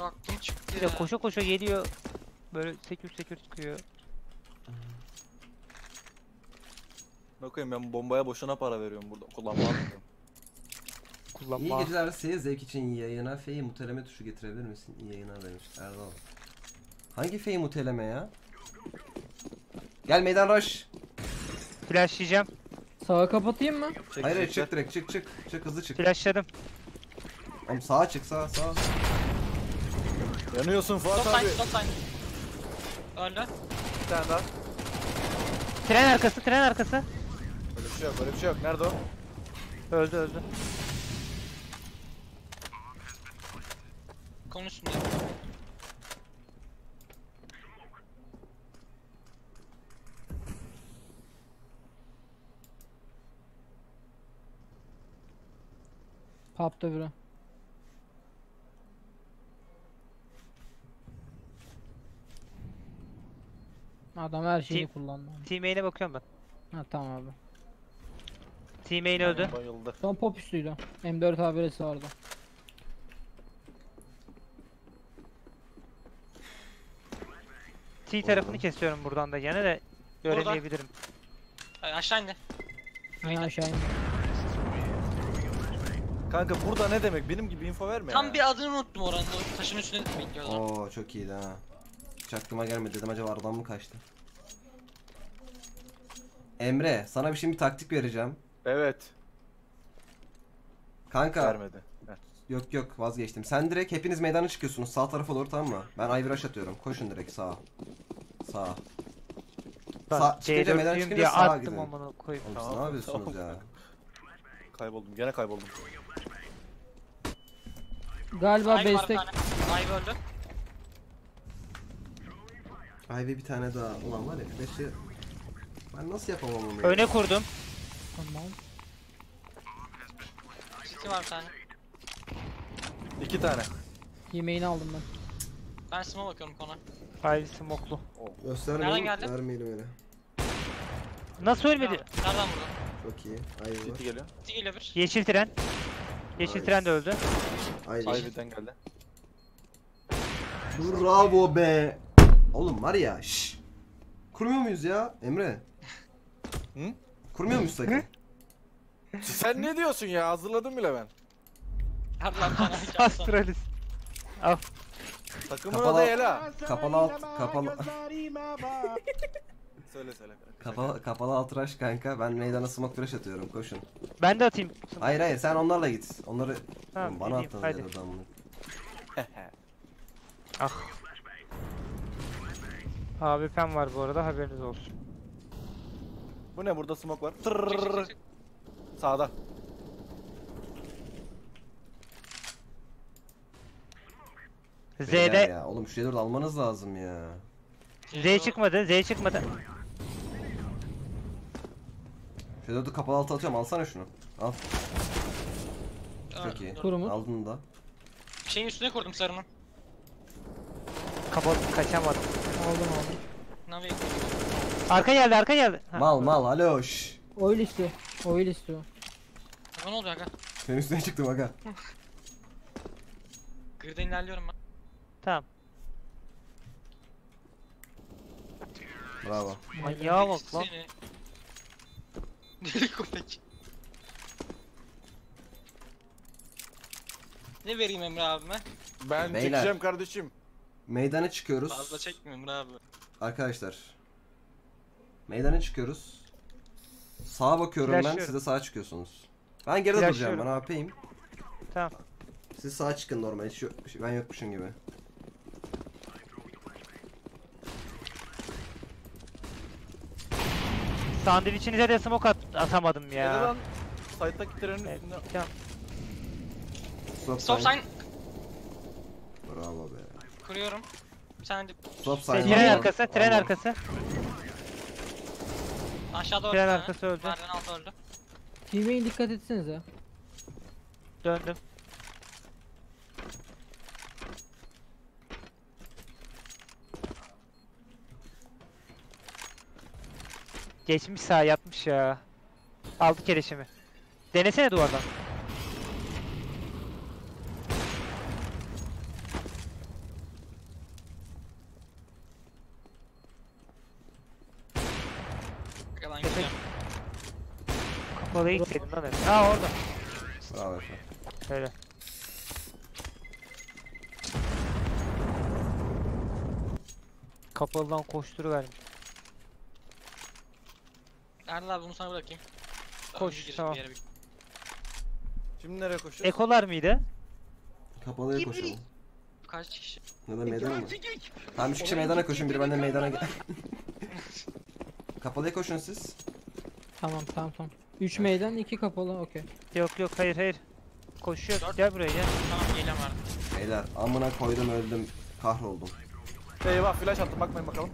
Bak aklım çıktı Bir de ya. koşa koşa geliyor. Böyle sekür sekür çıkıyor. Ne koyayım ben bombaya boşuna para veriyorum burada. Kullanmam lazım. İyi Kullanma. geceler seyir zevk için yayına F'yi muteleme tuşu getirebilir misin? İyi yayınlar demiş Erdal. Hangi F'yi muteleme ya? Gel meydan rush. Flashlayacağım. Sağa kapatayım mı? Çek, Hayır hayır çık direkt çık çık. Çık hızlı çık. Flashladım. Oğlum sağa çık sağa sağa. Yanıyorsun Fuat Stop abi. sign. Stop sign. Öldü. Bir tane daha. Tren arkası, tren arkası. Öyle bir şey yok öyle bir şey yok. Nerede o? Öldü öldü. Konu üstünde. Pub'da biri. Adam her şeyi Team- kullandı. T-main'e bakıyorum ben. Ha tamam abi. T-main öldü. Bayıldı. Son pop üstüydü. M4 ABR'si vardı. T tarafını kesiyorum buradan da gene de göremeyebilirim. Ay, aşağı indi. Ben aşağı indim. Kanka burada ne demek? Benim gibi info verme Tam ya. bir adını unuttum oranın. O taşın üstünde bekliyorlar. Oo çok iyiydi ha. Hiç aklıma gelmedi dedim acaba aradan mı kaçtı? Emre sana bir şimdi bir taktik vereceğim. Evet. Kanka Vermedi. Heh. yok yok vazgeçtim. Sen direkt hepiniz meydana çıkıyorsunuz sağ tarafa doğru tamam mı? Ben Ivy Rush atıyorum. Koşun direkt sağa. Sağa. Sağ- Ben çıkınca meydana C4'lüyüm çıkınca diye sağa attım gidin. amına koyayım. Oğlum Tamam, ne yapıyorsunuz tamam. ya? Kayboldum. Gene kayboldum. Galiba Ay bir base'te tane. Ay. Ivy bir tane daha. Ulan var ya flash'ı... Ben nasıl yapamam onu? Öne kurdum. Tamam. City var bir tane. İki tane. Yemeğini aldım ben. Ben smoke bakıyorum kona. Five smoklu. Göstermeyin. Nereden geldi? Vermeyelim öyle. Nasıl ölmedi? Nereden vurdu? Çok iyi. Ayva. City geliyor. City geliyor bir. Yeşil tren. Yeşil Nice. tren de öldü. Ivy'den geldi. Bravo be. Oğlum var ya. Şş. Kurmuyor muyuz ya Emre? Hı? Kurmuyor muyuz takım? Sen ne diyorsun ya? Hazırladım bile ben. Lan bana. Astralis. Al. Takımın Kapalı- adı Ela. Kapalı alt kapalı Söyle söyle. kapalı kapalı alt rush kanka. Ben meydana smoke flash atıyorum. Koşun. Ben de atayım. Hayır hayır sen onlarla git. Onları Tamam, bana attın hadi. Ah. AWP'm var bu arada haberiniz olsun. Bu ne burada smoke var? Tırrrr. Sağda. Beyler Z'de ya. Oğlum şu şeyleri almanız lazım ya. Z çıkmadı. Z çıkmadı. Şöyle de kapalı altı atıyorum. Alsana şunu. Al. Aa, Çok iyi. dur. Kurumu. Aldın da. Şeyin üstüne kurdum sarının. Kapalı kaçamadım. Aldım aldım. Navi. Arka geldi arka geldi. Ha, Mal mal alo şş. Oil istiyor. Oil istiyor. Ne oldu aga? Senin üstüne çıktım aga. Grid'e ilerliyorum ben. Tamam. Bravo. Manyağa bak lan. Seni. Deli köpek. Ne vereyim Emre abime? Ben Beyler. çekeceğim kardeşim. Meydana çıkıyoruz. Fazla çekme Emre abi. Arkadaşlar. Meydana çıkıyoruz. Sağa bakıyorum ben, siz de sağa çıkıyorsunuz. Ben geride duracağım, ben AP'yim. Tamam. Siz sağa çıkın normal, hiç yok, ben yokmuşum gibi. Sandviçinize de smoke at atamadım Neden ya. lan? Site'daki trenin Evet, üstünde. tamam. Stop, Stop sign. sign. Bravo be. Kuruyorum. Bir tane de Stop sign. Tren var. arkası, tren arkası. aşağıda öldü. Tren bir tane. arkası öldü. Merdiven altı öldü. Team'e dikkat etsenize. Döndüm. Geçmiş sağ yatmış ya. Aldı keleşimi. Denesene duvardan. Kapalıya gitseydin lan hep. Aa orada. Bravo Efe. Öyle. Kapalıdan koşturuvermiş. Erdal abi bunu sana bırakayım. Koş, Önce girip tamam. bir yere bir- Şimdi nereye koşuyoruz? Ekolar mıydı? Kapalıya koşalım. Kaç kişi? Ya da meydana mı? Tamam üç kişi meydana koşun, biri benden meydana gel. Kapalıya koşun siz. Tamam tamam tamam. 3 meydan 2 kapalı okey. Yok yok hayır hayır. Koşuyor. Dört. Gel buraya gel. Tamam geliyorum verdim. Beyler amına koydum öldüm. Kahroldum. Eyvah flash attım bakmayın bakalım.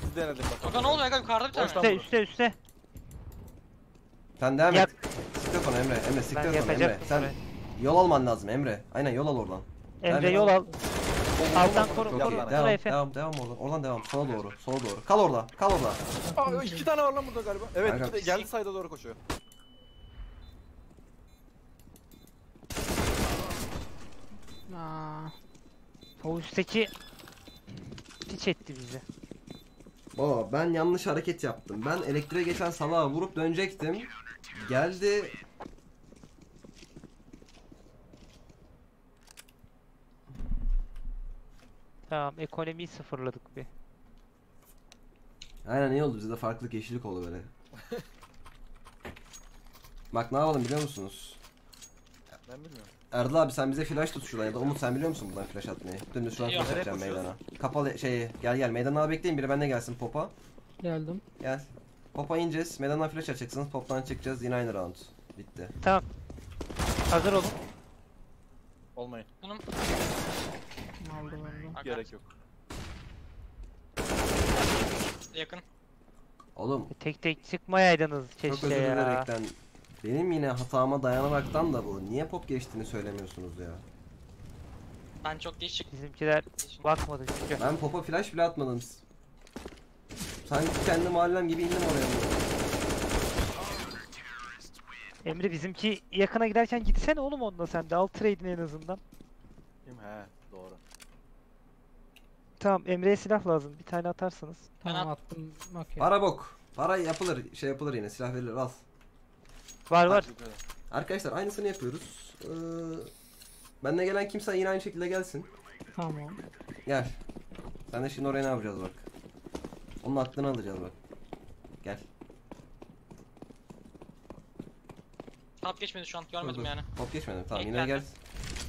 Siz denedin bakalım. Aga ne oluyor aga yukarıda bir tane. Boştan Üste üste üste. Sen devam Yap. et. Siktir onu Emre. Emre siktir onu Emre. yapacaktım Sen burayı. yol alman lazım Emre. Aynen yol al oradan. Emre Ben- yol al. Alttan koru koru. Koru Devam, Efe. devam, devam oradan. Oradan devam. Sola doğru, sola doğru. Kal orada, kal orada. Aa iki tane var lan burada galiba. Evet iki de geldi side'a doğru koşuyor. Aa, O üstteki piç etti bizi. Baba ben yanlış hareket yaptım. Ben elektriğe geçen salağa vurup dönecektim. Geldi. Tamam ekonomiyi sıfırladık bir. Aynen iyi oldu bize de farklılık yeşillik oldu böyle. Bak ne yapalım biliyor musunuz? Ben bilmiyorum. Erdal abi sen bize flash tut şuradan ya da Umut sen biliyor musun buradan flash atmayı? Dümdüz şuradan Yok, flash nereye atacağım meydana. Kapalı şey gel gel meydana bekleyin biri bende gelsin popa. geldim. Gel. Popa ineceğiz. Meydana flash atacaksınız. Pop'tan çıkacağız. Yine aynı round. Bitti. Tamam. Hazır olun. Olmayın. Bunun Aldım Aga, Gerek yok. yakın. Oğlum Tek tek çıkmayaydınız çok keşke özür ya. dilerekten benim yine hatama dayanaraktan da bu. Niye pop geçtiğini söylemiyorsunuz ya? Ben çok geç çıktım. Bizimkiler bakmadı çünkü. Ben popa flash bile atmadım. Sanki kendi mahallem gibi indim oraya. Emre bizimki yakına giderken gitsene oğlum onunla sen de al trade'ini en azından. Kim he. Tamam Emre'ye silah lazım. Bir tane atarsınız. Tamam attım. Okey. Para bok. Para yapılır, şey yapılır yine silah verilir al. Var var. Arkadaşlar aynısını yapıyoruz. Ee, benle gelen kimse yine aynı şekilde gelsin. Tamam. Gel. Sen de şimdi oraya ne yapacağız bak. Onun aklını alacağız bak. Gel. Top geçmedi şu an görmedim dur. yani. Hop geçmedim. Tamam İlk yine bende. gel.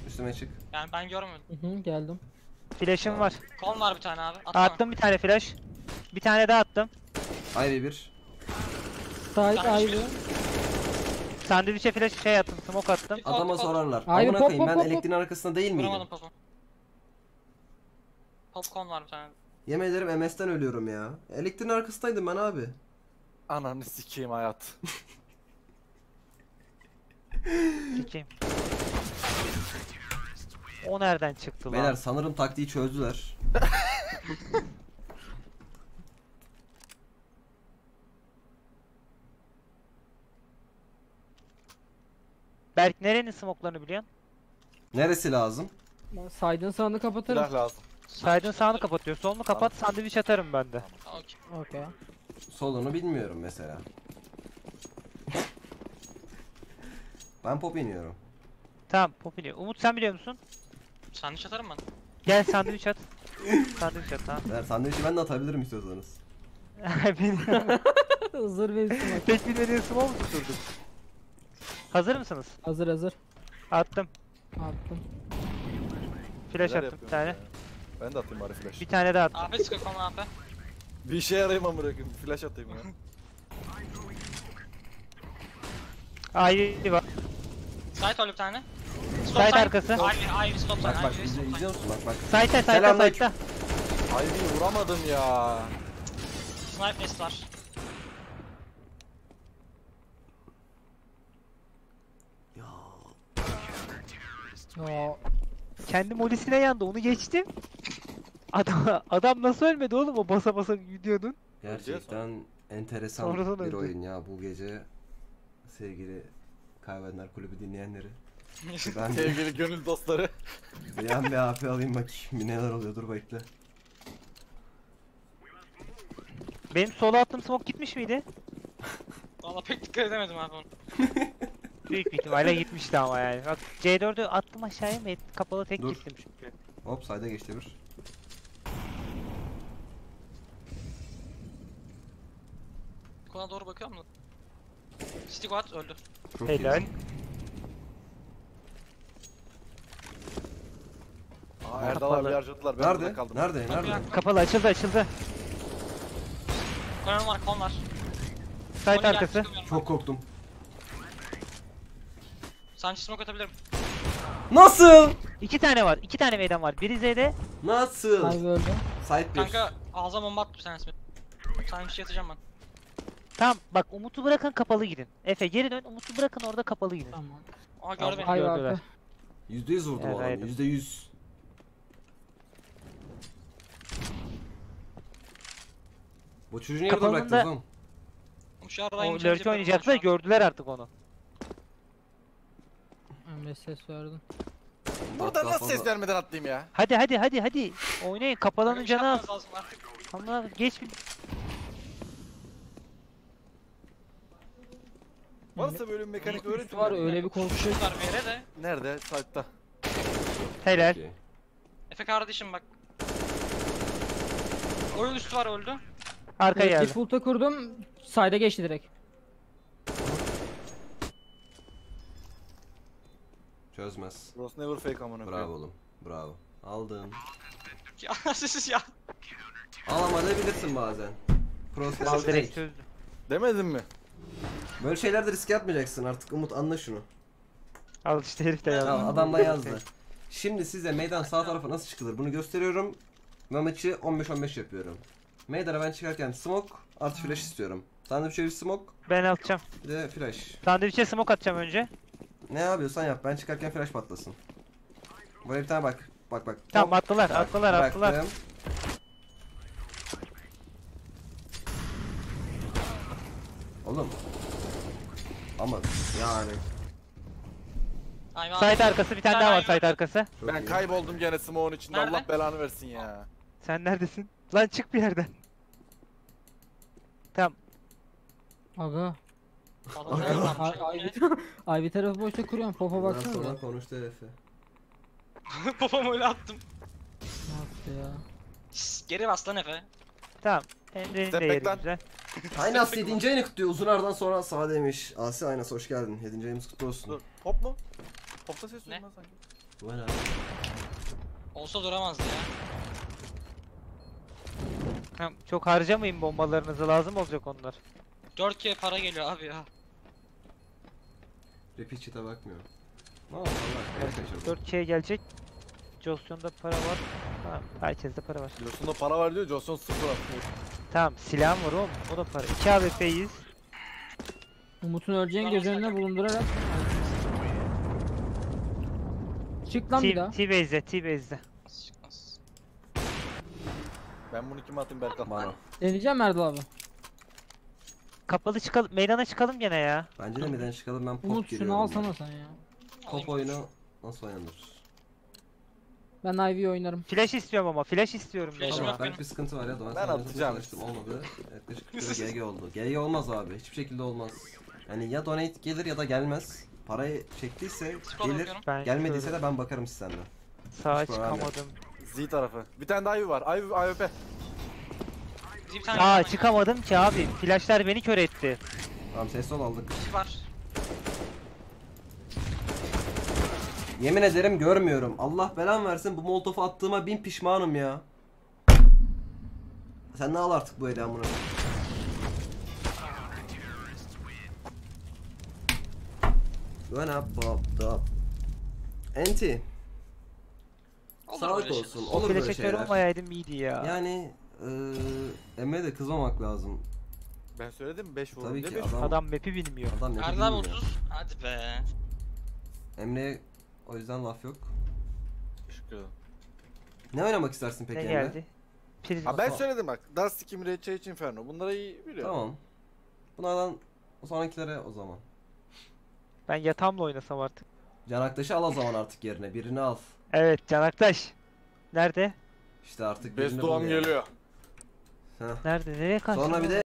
Üstüme çık. Yani ben görmedim. Hı hı geldim. Flash'ım var. Kon var bir tane abi. Atsana. Attım bir tane flash. Bir tane daha attım. Ivy 1. Side ayrı. Sandviçe flash şey attım. Smoke attım. Pop, Adama pop. sorarlar. Ivy Amına pop, koyayım pop, ben pop, pop. elektriğin arkasında değil miydim? Vuramadım popu. Popcorn var bir tane. Yemin ederim MS'den ölüyorum ya. Elektriğin arkasındaydım ben abi. Ananı sikeyim hayat. Sikeyim. O nereden çıktı lan? Beyler sanırım taktiği çözdüler. Berk nerenin smoke'larını biliyorsun? Neresi lazım? Ben side'ın sağını kapatırım. Silah lazım. Side'ın sağını kapatıyor. Solunu kapat. Sandviç atarım ben de. Okey. Okey. Solunu bilmiyorum mesela. ben pop iniyorum. Tamam popüler. Umut sen biliyor musun? Sandviç atarım ben. Gel sandviç at. sandviç at tamam. Ben sandviçi ben de atabilirim istiyorsanız. Benim Hazır verirsin bak. pek bilmediğim smoke mu tuturduk? Hazır mısınız? Hazır hazır. Attım. Attım. Flash Neler attım bir yapıyorsun tane. ya? Ben de atayım bari flash. Bir tane daha attım. AP sıkıyor kon AP. Bir işe yarayayım amına koyayım. Flash atayım ya. Ivy var. Side öyle bir tane. Sign. arkası. Stop sign. Bak bak sign. izliyor musun? Bak bak. Side'da Selamünaleyküm. side'da. Ivy'yi vuramadım ya. Snipe nest var. Ya Kendi molisine yandı onu geçtim. Adam, adam nasıl ölmedi oğlum o basa basa gidiyordun. Gerçekten enteresan Sonradan bir öldü. oyun ya bu gece. Sevgili Kaybedenler Kulübü dinleyenleri. Ben Sevgili gönül dostları. bir an bir AP alayım bak. Bir neler oluyor dur bekle. Benim sola attığım smoke gitmiş miydi? Valla pek dikkat edemedim abi onu. Büyük bir ihtimalle gitmişti ama yani. Bak C4'ü attım aşağıya mı? Kapalı tek Dur. gittim çünkü. Hop sayda geçti bir. Kona doğru bakıyor musun? City Guard öldü. Çok Helal. iyi. Aa Erdal abi harcadılar. Ben burada Nerede? kaldım. Nerede? Nerede? Kapalı açıldı açıldı. Konum var kon var. Site Onu gel, arkası. çıkamıyorum. Çok korktum. Sanchez smoke atabilirim. Nasıl? İki tane var. iki tane meydan var. Biri Z'de. Nasıl? Ivy öldü. Site 1. Kanka ağzıma bomba attı bir tanesi. Sandviç yatacağım ben. Tamam bak Umut'u bırakın kapalı gidin. Efe geri dön Umut'u bırakın orada kapalı gidin. Tamam. Aa gördü Tamam. beni. Ivy Gördüler. AP. %100 vurdum Evet, o adamı. aynen. %100. Bu çocuğu niye burada Kapalında- bıraktınız oğlum? Şu O arayı lurk oynayacaklar gördüler artık onu. Emre ses verdim. Buradan Daha nasıl ses vermeden atlayayım ya? Hadi hadi hadi hadi. Oynayın kapalanın canı az. Ama geç bir... Varsa böyle bir mekanik öğretin. var bana. öyle bir korkuyor. Var bir yere de. Nerede? Site'da. Helal. Okey. Efe kardeşim bak. Oyun üstü var öldü. Arka Evet, geldi. default'a kurdum. Side'a geçti direkt. Çözmez. Bros never fake amına Bravo koyayım. oğlum. Bravo. Aldın. Ya siz ya. Alamayabilirsin bazen. Prosper Al direkt direkt. çözdü. Demedin mi? Böyle şeylerde riske atmayacaksın artık Umut anla şunu. Al işte herif de Ya yazdı. adam da yazdı. Şimdi size meydan sağ tarafa nasıl çıkılır bunu gösteriyorum. Ve maçı 15-15 yapıyorum. Meydan'a ben çıkarken smoke artı flash istiyorum. Sandviçe bir smoke Ben atacağım. bir de flash. Sandviçe smoke atacağım önce. Ne yapıyorsan yap ben çıkarken flash patlasın. Buraya bir tane bak. Bak bak. Tamam attılar Bak, attılar attılar. bıraktım. Oğlum. Ama yani. Site arkası bir tane daha var site arkası. çok Ben iyi. kayboldum gene smoke'un içinde. Nerede? Allah belanı versin ya. Sen neredesin? Lan çık bir yerden. Tamam. Aga. Adam Ay, Ivy tarafı boşta kuruyorum. Ondan baksana. sonra da. konuştu herifi. Babam öyle attım. Ne yaptı ya? Şşş, Geri bas lan Efe. Tamam. Emre'nin de yeri back'ten. güzel. Aynen Aslı 7. ayını kutluyor. Uzun aradan sonra sağ demiş. Asi Aynas hoş geldin. 7. ayımız kutlu olsun. Dur. Pop mu? Popta ses Ne? duydum sanki. Bu ne? Olsa duramazdı ya. Tamam, çok harcamayın bombalarınızı lazım olacak onlar. 4K para geliyor abi ya. Repeat chat'e bakmıyor. Ne oldu Allah aşkına kaçırdım. 4K'ye gelecek. Josyon'da para var. Tamam, herkeste para var. Joson'da para var diyor. Joson sıfır atıyor. Tamam, silahım var oğlum. O da para. 2 AWP'yiz. Umut'un öleceğini göz önüne bulundurarak. Çık lan bir daha. T-Base'de, T-Base'de. Çıkmaz. Ben bunu kime atayım Berkan? Bana. Deneyeceğim Erdal abi. Kapalı çıkalım, meydana çıkalım gene ya. Bence de miden çıkalım ben pop Umut giriyorum. şunu alsana sen ya. Pop oyunu nasıl oynanır? Ben Ivy'yi oynarım. Flash istiyorum ama, flash istiyorum. Flash. Tamam, belki bir sıkıntı var ya. Ben Ben, sana atacağım. çalıştım, Olmadı. Yaklaşık GG oldu. GG olmaz abi. Hiçbir şekilde olmaz. Yani ya donate gelir ya da gelmez. Parayı çektiyse gelir. Ben Gelmediyse de ben bakarım sistemden. sağa hiç problem yok. çıkamadım. Z tarafı. Bir tane daha Ivy var. Ivy AWP. Bizim bir tane daha çıkamadım ki abi. Flashlar beni kör etti. Tamam ses sol aldık. kişi var. Yemin ederim görmüyorum. Allah belan versin bu molotofu attığıma bin pişmanım ya. Sen ne al artık bu amına. When I popped up. Enti. Olur Sağlık olsun. O Olur böyle flash'e kör şeyler. olmayaydım iyiydi ya. Yani eee Emre'ye de kızmamak lazım. Ben söyledim 5 vurdum. Tabii ki beş adam Adam map'i bilmiyor. adam Erdal abi bilmiyor. 30. Hadi be. Emre'ye o yüzden laf yok. Teşekkür ederim. Ne oynamak istersin peki ne Emre? geldi? Priz Ha ben söyledim bak. Dust 2 Mirage Inferno. Bunları iyi biliyorum. Tamam. Bunlardan sonrakilere o zaman. Ben yatağımla oynasam artık. Can Aktaş'ı al o zaman artık yerine. Birini al. Evet Can Aktaş. Nerede? İşte artık Best birini Doğan bul yani. geliyor. Heh. Nerede? Nereye kaçtın? Sonra bir de